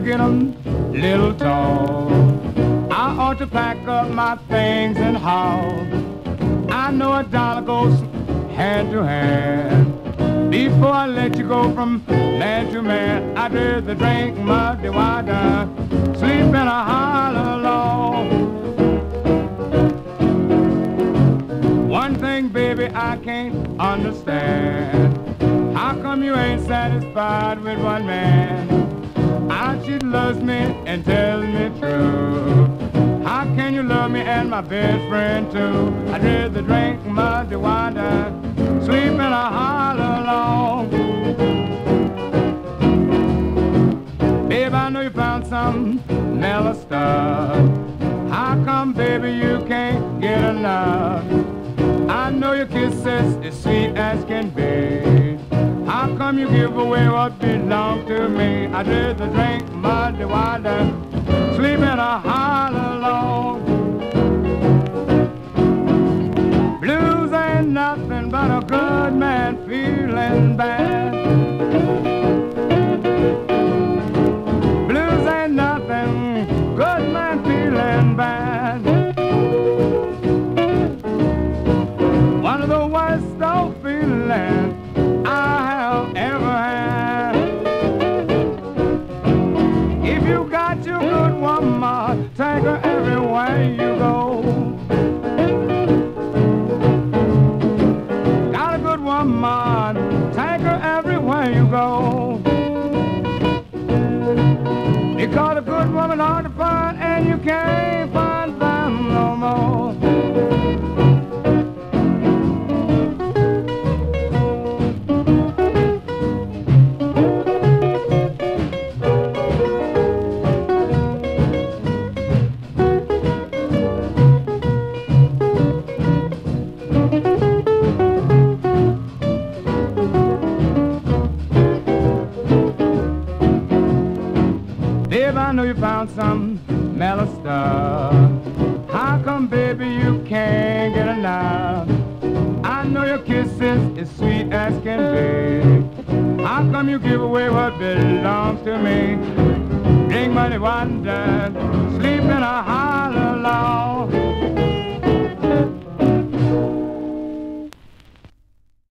getting little tall. I ought to pack up my things and haul. I know a dollar goes hand to hand. Before I let you go from man to man, I'd rather drink muddy water, sleep in a hollow log. One thing, baby, I can't understand. How come you ain't satisfied with one man? How she loves me and tells me true. How can you love me and my best friend too? I'd rather drink muddy water, sleep in a hollow log. Babe, I know you found some mellow stuff. How come, baby, you can't get enough? I know your kisses as sweet as can be. Give away what belongs to me? I'd rather drink muddy water, sleep in a hollow log. Blues ain't nothing but a good man feeling bad. You got your good woman, take her everywhere you go. Got a good woman, take her everywhere you go. Because a good woman hard to find, and you can't know you found some mellow stuff. How come, baby, you can't get enough? I know your kisses is sweet as can be. How come you give away what belongs to me?